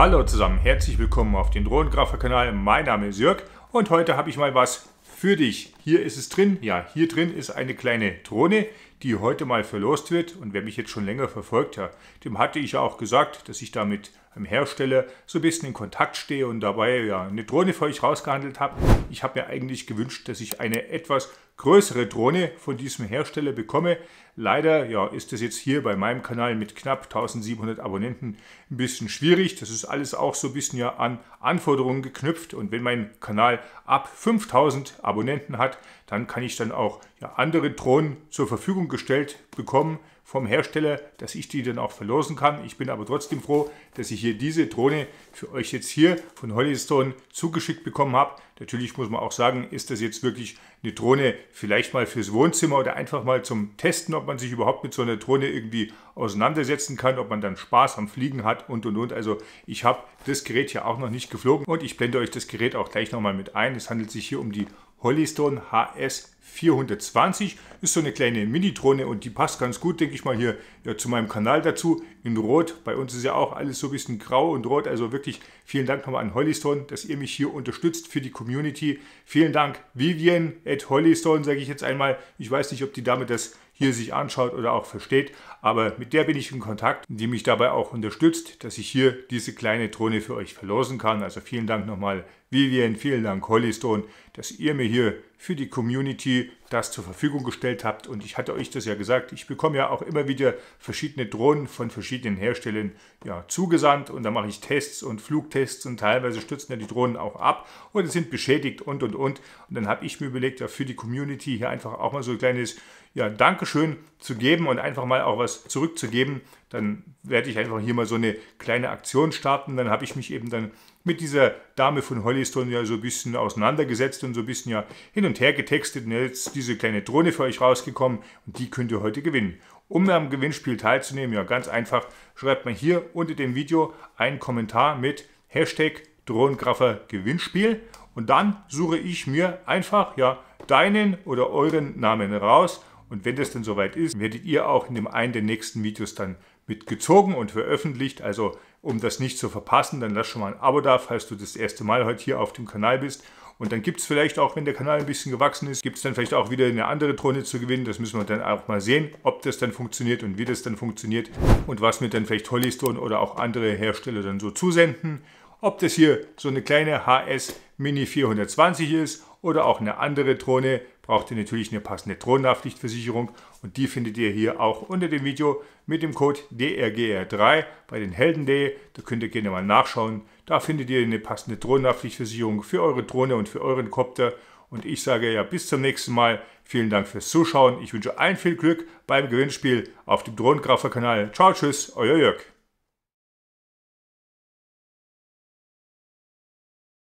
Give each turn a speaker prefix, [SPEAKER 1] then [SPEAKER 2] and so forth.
[SPEAKER 1] Hallo zusammen, herzlich willkommen auf dem Drohnengrafer-Kanal. Mein Name ist Jörg und heute habe ich mal was für dich. Hier ist es drin. Ja, hier drin ist eine kleine Drohne, die heute mal verlost wird. Und wer mich jetzt schon länger verfolgt, ja, dem hatte ich ja auch gesagt, dass ich damit einem Hersteller so ein bisschen in Kontakt stehe und dabei ja eine Drohne für euch rausgehandelt habe. Ich habe mir eigentlich gewünscht, dass ich eine etwas größere Drohne von diesem Hersteller bekomme. Leider ja, ist das jetzt hier bei meinem Kanal mit knapp 1700 Abonnenten ein bisschen schwierig. Das ist alles auch so ein bisschen ja an Anforderungen geknüpft und wenn mein Kanal ab 5000 Abonnenten hat, dann kann ich dann auch ja, andere Drohnen zur Verfügung gestellt bekommen vom Hersteller, dass ich die dann auch verlosen kann. Ich bin aber trotzdem froh, dass ich hier diese Drohne für euch jetzt hier von Hollystone zugeschickt bekommen habe. Natürlich muss man auch sagen, ist das jetzt wirklich eine Drohne vielleicht mal fürs Wohnzimmer oder einfach mal zum Testen, ob man sich überhaupt mit so einer Drohne irgendwie auseinandersetzen kann, ob man dann Spaß am Fliegen hat und und und. Also ich habe das Gerät ja auch noch nicht geflogen und ich blende euch das Gerät auch gleich nochmal mit ein. Es handelt sich hier um die Hollystone HS 420 ist so eine kleine Mini-Drohne und die passt ganz gut, denke ich mal, hier ja, zu meinem Kanal dazu. In Rot, bei uns ist ja auch alles so ein bisschen grau und rot, also wirklich vielen Dank nochmal an Hollystone, dass ihr mich hier unterstützt für die Community. Vielen Dank Vivian at Hollystone, sage ich jetzt einmal. Ich weiß nicht, ob die Dame das hier sich anschaut oder auch versteht, aber mit der bin ich in Kontakt, die mich dabei auch unterstützt, dass ich hier diese kleine Drohne für euch verlosen kann. Also vielen Dank nochmal Vivian, vielen Dank Hollystone, dass ihr mir hier für die Community das zur Verfügung gestellt habt. Und ich hatte euch das ja gesagt, ich bekomme ja auch immer wieder verschiedene Drohnen von verschiedenen Herstellern ja, zugesandt und da mache ich Tests und Flugtests und teilweise stürzen ja die Drohnen auch ab oder sind beschädigt und und und. Und dann habe ich mir überlegt, ja, für die Community hier einfach auch mal so ein kleines ja, Dankeschön zu geben und einfach mal auch was zurückzugeben. Dann werde ich einfach hier mal so eine kleine Aktion starten. Dann habe ich mich eben dann mit dieser Dame von Hollystone ja so ein bisschen auseinandergesetzt und so ein bisschen ja hin und her getextet. Und jetzt diese kleine Drohne für euch rausgekommen und die könnt ihr heute gewinnen. Um am Gewinnspiel teilzunehmen, ja ganz einfach, schreibt man hier unter dem Video einen Kommentar mit Hashtag Drohnengraffer Gewinnspiel und dann suche ich mir einfach ja deinen oder euren Namen raus und wenn das dann soweit ist, werdet ihr auch in dem einen der nächsten Videos dann mitgezogen und veröffentlicht. Also um das nicht zu verpassen, dann lass schon mal ein Abo da, falls du das erste Mal heute hier auf dem Kanal bist. Und dann gibt es vielleicht auch, wenn der Kanal ein bisschen gewachsen ist, gibt es dann vielleicht auch wieder eine andere Drohne zu gewinnen. Das müssen wir dann auch mal sehen, ob das dann funktioniert und wie das dann funktioniert und was mir dann vielleicht Hollystone oder auch andere Hersteller dann so zusenden. Ob das hier so eine kleine HS Mini 420 ist oder auch eine andere Drohne, braucht ihr natürlich eine passende Drohnenhaftpflichtversicherung und die findet ihr hier auch unter dem Video mit dem Code DRGR3 bei den Helden.de. Da könnt ihr gerne mal nachschauen. Da findet ihr eine passende Drohnenhaftpflichtversicherung für eure Drohne und für euren Kopter. Und ich sage ja bis zum nächsten Mal. Vielen Dank fürs Zuschauen. Ich wünsche allen viel Glück beim Gewinnspiel auf dem Drohnengrafer-Kanal. Ciao, tschüss, euer Jörg.